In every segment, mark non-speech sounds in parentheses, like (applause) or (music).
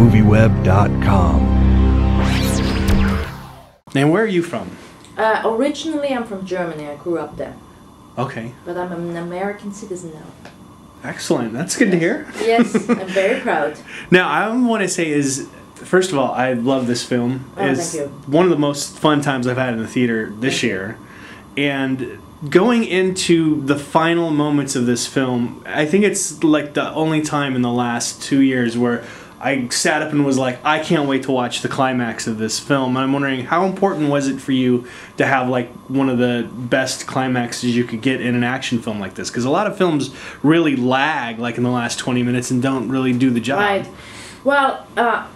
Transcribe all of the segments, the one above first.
movieweb.com. And where are you from? Uh, originally, I'm from Germany. I grew up there, Okay, but I'm an American citizen now. excellent. That's good to hear. Yes, (laughs) I'm very proud. Now, I want to say is, first of all, I love this film. Oh, it's thank you. one of the most fun times I've had in the theater this Thank year. And going into the final moments of this film, I think it's like the only time in the last two years where I sat up and was like, I can't wait to watch the climax of this film. And I'm wondering how important was it for you to have like one of the best climaxes you could get in an action film like this? Because a lot of films really lag like in the last 20 minutes and don't really do the job. Right. Well, uh,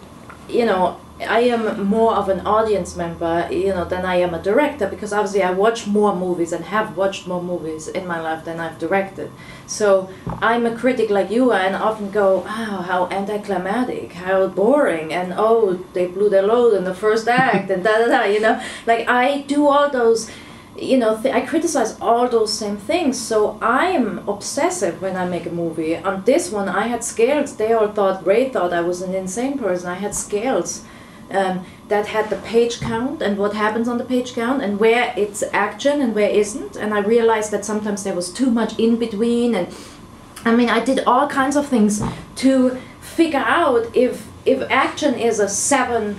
you know, I am more of an audience member, you know, than I am a director because obviously I watch more movies and have watched more movies in my life than I've directed. So I'm a critic like you and often go, oh, how anticlimactic, how boring, and oh, they blew their load in the first act, and da da da, you know. Like I do all those you know, I criticize all those same things. So I am obsessive when I make a movie. On this one, I had scales. They all thought, Ray thought I was an insane person. I had scales um, that had the page count and what happens on the page count and where it's action and where isn't. And I realized that sometimes there was too much in between. And I mean, I did all kinds of things to figure out if if action is a seven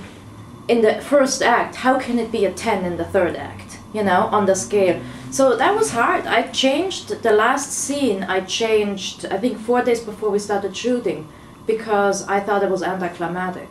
in the first act, how can it be a 10 in the third act, you know, on the scale? So that was hard. I changed the last scene, I changed, I think, four days before we started shooting because I thought it was anticlimactic.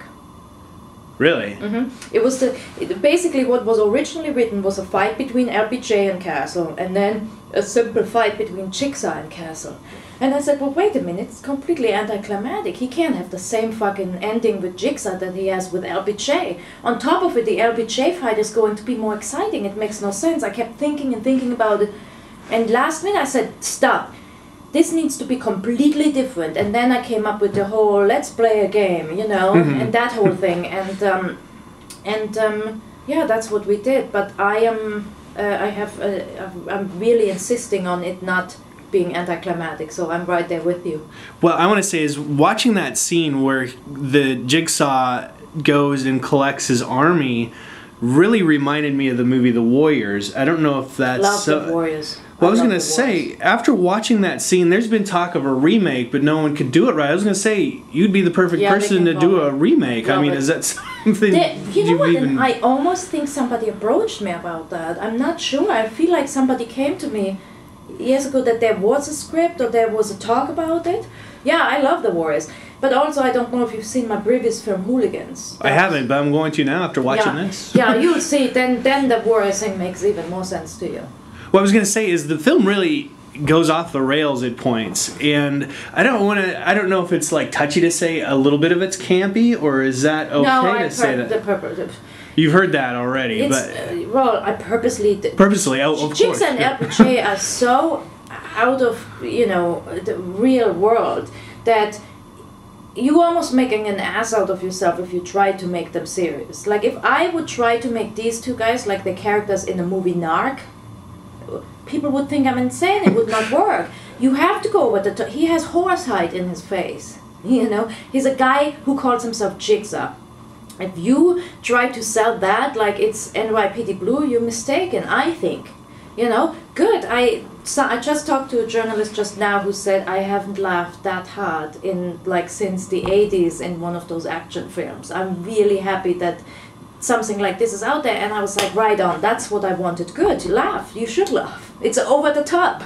Really? hmm It was the it, basically what was originally written was a fight between LBJ and Castle, and then a simple fight between Jigsaw and Castle. And I said, well, wait a minute, it's completely anticlimactic. He can't have the same fucking ending with Jigsaw that he has with LBJ. On top of it, the LBJ fight is going to be more exciting. It makes no sense. I kept thinking and thinking about it, and last minute I said, stop. This needs to be completely different. And then I came up with the whole let's play a game, you know, Mhm. and that whole thing. And um, and um, yeah, that's what we did. But I am, uh, I have, uh, I'm really insisting on it not being anticlimactic. So I'm right there with you. Well, I want to say is watching that scene where the jigsaw goes and collects his army really reminded me of the movie The Warriors. I don't know if that's Love so- the Warriors. I was gonna say after watching that scene, there's been talk of a remake, but no one could do it right. I was gonna say you'd be the perfect Yeah, person to do a remake. I mean, is that (laughs) something There- you know what? even? I almost think somebody approached me about that. I'm not sure. I feel like somebody came to me years ago that there was a script or there was a talk about it. Yeah, I love the Warriors, but also I don't know if you've seen my previous film Hooligans. I haven't, but I'm going to now after watching yeah. this. yeah, you'll see. Then, then the Warriors thing makes even more sense to you. What I was gonna say is the film really goes off the rails at points, and I don't want to. I don't know if it's like touchy to say a little bit of it's campy, or is that okay no, to say that? the purpose. You've heard that already, It's but uh, well, I purposely did. purposely, oh, of course. Chicks and yeah. LBJ are so out of you know the real world that you almost making an ass out of yourself if you try to make them serious. Like if I would try to make these two guys like the characters in the movie Narc, people would think I'm insane. It would not work. You have to go with the. He has horsehide in his face. (laughs) You know, he's a guy who calls himself Jigsaw. If you try to sell that like it's NYPD Blue, you're mistaken. I think. You know, good. I so I just talked to a journalist just now who said I haven't laughed that hard in like since the 80s in one of those action films. I'm really happy that something like this is out there and I was like right on that's what I wanted good laugh you should laugh it's over the top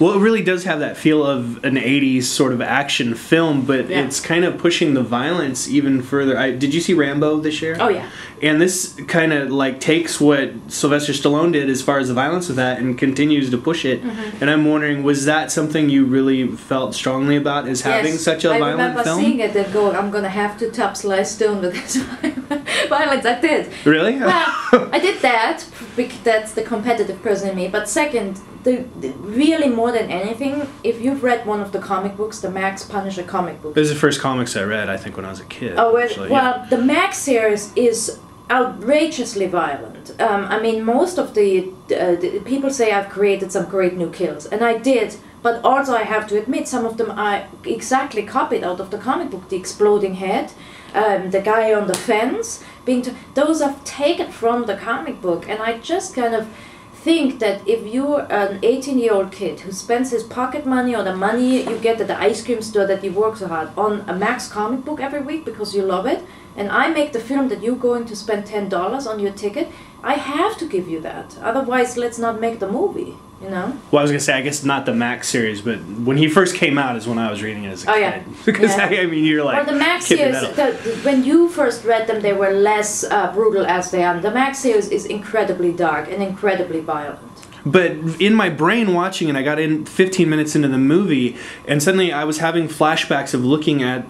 Well, it really does have that feel of an '80s sort of action film, but Yeah. it's kind of pushing the violence even further. I, did you see Rambo this year? oh yeah And this kind of like takes what Sylvester Stallone did as far as the violence of that and continues to push it. Mm-hmm. And I'm wondering, was that something you really felt strongly about? Is having Yes, such a I violent remember film? seeing it and going I'm gonna have to top Sly Stone with this (laughs) (laughs) violence I did Really? well, (laughs) I did that because that's the competitive person in me. But second, the, the really more than anything, if you've read one of the comic books, the Max Punisher comic book. This is the first comics I read, I think, when I was a kid. Oh, well, actually, well yeah. the Max series is outrageously violent. Um, I mean, most of the, uh, the people say I've created some great new kills, and I did. But also, I have to admit, some of them are exactly copied out of the comic book. The exploding head, um, the guy on the fence, being t- those are taken from the comic book, and I just kind of think that if you're an 18 year old kid who spends his pocket money or the money you get at the ice cream store that you work so hard on a Max comic book every week because you love it, and I make the film that you're going to spend $10 on your ticket, I have to give you that. Otherwise, let's not make the movie, you know? Well, I was gonna say, I guess not the Max series, but when he first came out is when I was reading it as a Oh, kid. (laughs) yeah. because Yeah. I, I mean, you're like, Well, the Max series, the, when you first read them, they were less uh, brutal as they are. The Max series is incredibly dark and incredibly violent. But in my brain watching it, I got in 15 minutes into the movie, and suddenly I was having flashbacks of looking at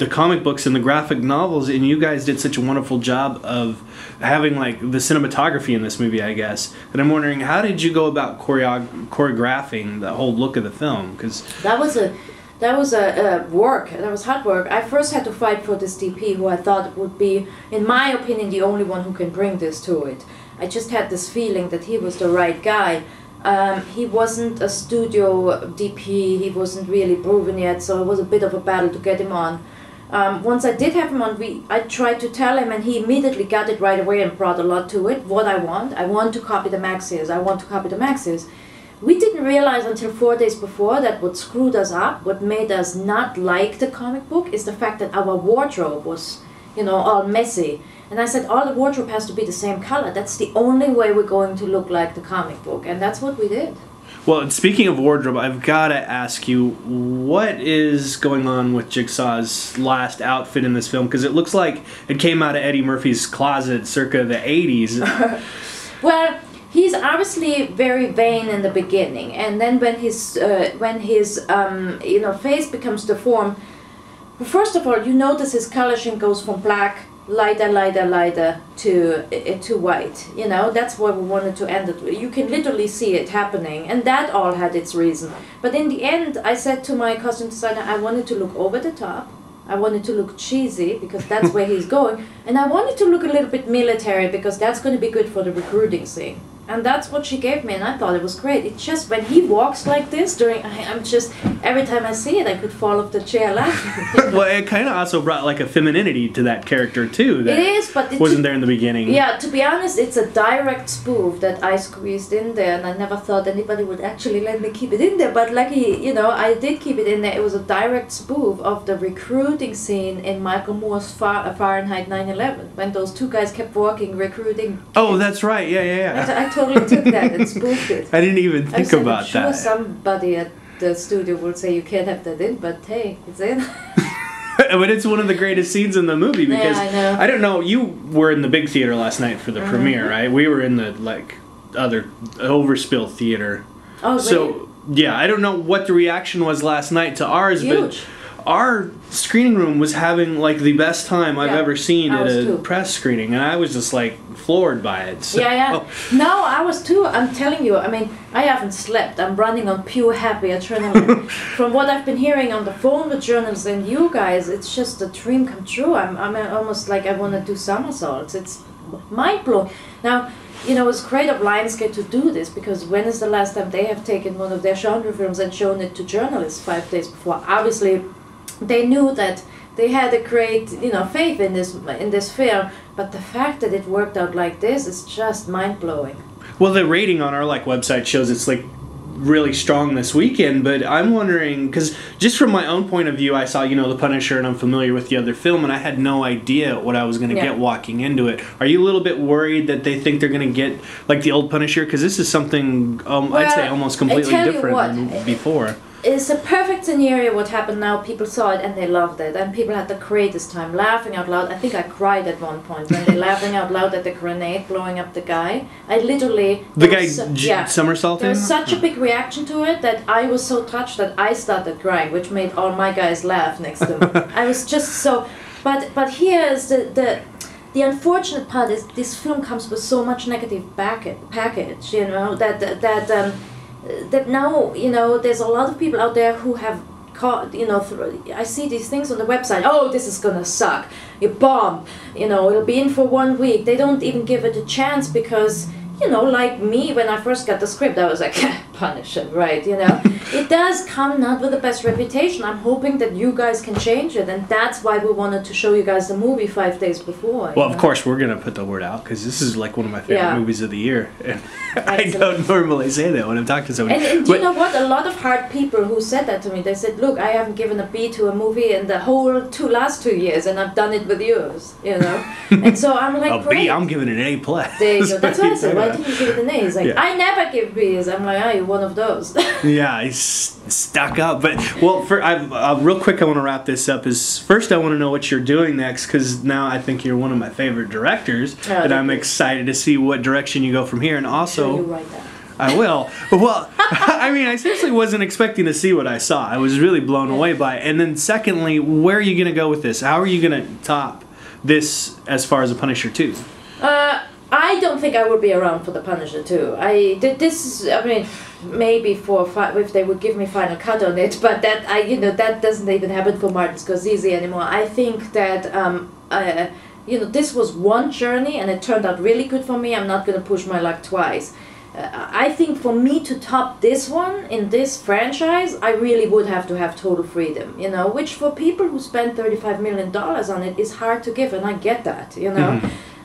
the comic books and the graphic novels, and you guys did such a wonderful job of having like the cinematography in this movie, I guess. And I'm wondering, how did you go about choreo- choreographing the whole look of the film? Because That was a that was a, a work. That was hard work. I first had to fight for this DP, who I thought would be, in my opinion, the only one who can bring this to it. I just had this feeling that he was the right guy. Um, he wasn't a studio DP. He wasn't really proven yet, so it was a bit of a battle to get him on. Um, once I did have him on, we I tried to tell him, and he immediately got it right away and brought a lot to it. What I want, I want to copy the Maxis. I want to copy the Maxis. We didn't realize until four days before that what screwed us up, what made us not like the comic book, is the fact that our wardrobe was, you know, all messy. And I said, all the wardrobe has to be the same color. That's the only way we're going to look like the comic book, and that's what we did. Well, speaking of wardrobe, I've got to ask you, what is going on with Jigsaw's last outfit in this film? Because it looks like it came out of Eddie Murphy's closet circa the 80s. (laughs) Well, he's obviously very vain in the beginning, and then when his uh, when his um, you know face becomes deformed, first of all, you notice his color scheme goes from black, lighter, lighter, lighter to uh, to white. You know that's where we wanted to end it. You can literally see it happening, and that all had its reason. But in the end, I said to my costume designer, I wanted to look over the top. I wanted to look cheesy because that's where he's (laughs) going, and I wanted to look a little bit military because that's going to be good for the recruiting scene. And that's what she gave me, and I thought it was great. It's just when he walks like this during, I, I'm just every time I see it, I could fall off the chair laughing. (laughs) well, it kind of also brought like a femininity to that character too. That it is, but it, wasn't there in the beginning. Yeah, to be honest, it's a direct spoof that I squeezed in there, and I never thought anybody would actually let me keep it in there. But lucky, you know, I did keep it in there. It was a direct spoof of the recruiting scene in Michael Moore's Far- Fahrenheit 9/11 when those two guys kept walking recruiting. Oh, that's right. Yeah, yeah, yeah. I totally took that and spoofed it. I didn't even I think said, about I'm sure that. somebody at the studio will say you can't have that in, but hey, it's in. (laughs) (laughs) but it's one of the greatest scenes in the movie Yeah, because I know. don't know. You were in the big theater last night for the Mhm. premiere, right? We were in the like other overspill theater. Oh, really? So yeah, I don't know what the reaction was last night to ours, Huge. but our screening room was having like the best time I've Yeah, ever seen at a too. press screening, and I was just like floored by it. So, Yeah, yeah. No, I was too. I'm telling you. I mean, I haven't slept. I'm running on pure happy adrenaline. (laughs) From what I've been hearing on the phone with journalists and you guys, it's just a dream come true. I'm, I'm almost like I want to do somersaults. It's mind blowing. Now, you know, it's great of Lionsgate to do this because when is the last time they have taken one of their genre films and shown it to journalists five days before? Obviously, they knew that they had a great you know faith in this in this film but the fact that it worked out like this is just mind-blowing Well, the rating on our like website shows it's like really strong this weekend, but I'm wondering because just from my own point of view, I saw you know the Punisher and I'm familiar with the other film, and I had no idea what I was going to Yeah. get walking into it. Are you a little bit worried that they think they're going to get like the old Punisher? Because this is something um, I'd say almost completely different what, than before. It's a perfect scenario what happened now people saw it and they loved it and people had the greatest time laughing out loud i think i cried at one point when they (laughs) laughing out loud at the grenade blowing up the guy i literally The guy was yeah somersaulting. There was such a big reaction to it that I was so touched that I started crying, which made all my guys laugh next to me. (laughs) I was just so, but but here is the the. The unfortunate part is this film comes with so much negative packet, package, you know, that that that, um, that now you know there's a lot of people out there who have caught, you know, I see these things on the website. Oh, this is gonna suck. You bomb. You know, it'll be in for one week. They don't even give it a chance because you know, like me, when I first got the script, I was like, (laughs) Punisher, right? You know, it does come not with the best reputation. I'm hoping that you guys can change it, and that's why we wanted to show you guys the movie five days before. Well, of know? course, we're gonna put the word out because this is like one of my favorite Yeah. movies of the year. And (laughs) I don't normally say that when I'm talking to somebody. And, and do you know what? A lot of hard people who said that to me, they said, "Look, I haven't given a B to a movie in the whole two last two years, and I've done it with yours." You know, (laughs) and so I'm like, a "Great." B, I'm giving it an A plus. there you go. That's what I said. (laughs) Why didn't you give it an A? He's like, Yeah. I never give B's. I'm like, ah, you're one of those. (laughs) Yeah, he's stuck up. But well, for I, uh, real quick, I want to wrap this up. Is first, I want to know what you're doing next because now I think you're one of my favorite directors, Oh, and I'm you. excited to see what direction you go from here. And also. I will. Well, (laughs) I mean, I seriously wasn't expecting to see what I saw. I was really blown away by it. And then, secondly, where are you going to go with this? How are you going to top this as far as a Punisher 2? Uh, I don't think I would be around for the Punisher 2. I did this. Is, I mean, maybe for fi- if they would give me final cut on it, (laughs) but that I you know that doesn't even happen for Martin Scorsese anymore. I think that um uh, you know this was one journey and it turned out really good for me. I'm not gonna push my luck twice. Uh, I think for me to top this one in this franchise, I really would have to have total freedom, you know, which for people who spend $35 million on it is hard to give, and I get that, you know.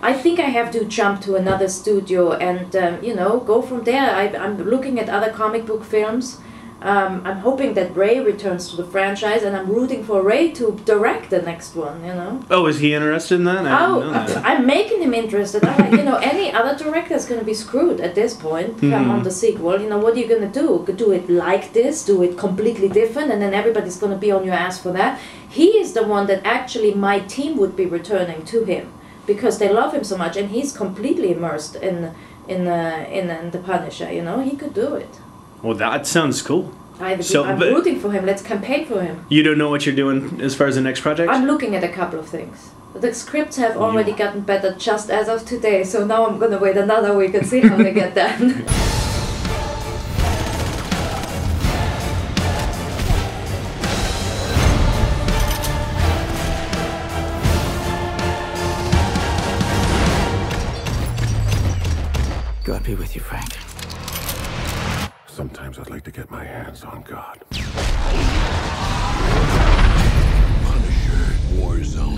I think I have to jump to another studio and, um, you know, go from there. I, I'm looking at other comic book films. Um, I'm hoping that Ray returns to the franchise, and I'm rooting for Ray to direct the next one, you know. Oh, is he interested in that? I oh, know that. I'm making him interested. Like, you know, any other director is going to be screwed at this point Hmm. um, on the sequel. You know, what are you going to do? Do it like this? Do it completely different? And then everybody's going to be on your ass for that. He is the one that actually my team would be returning to him because they love him so much, and he's completely immersed in in uh, in, in the Punisher. You know, he could do it. Well, that sounds cool. I, So, I'm rooting for him. Let's campaign for him. You don't know what you're doing as far as the next project? I'm looking at a couple of things. The scripts have already You- gotten better just as of today, so now I'm gonna wait another week and see how they get done. (laughs) be with you, Frank. Sometimes I'd like to get my hands on God. Punisher Warzone.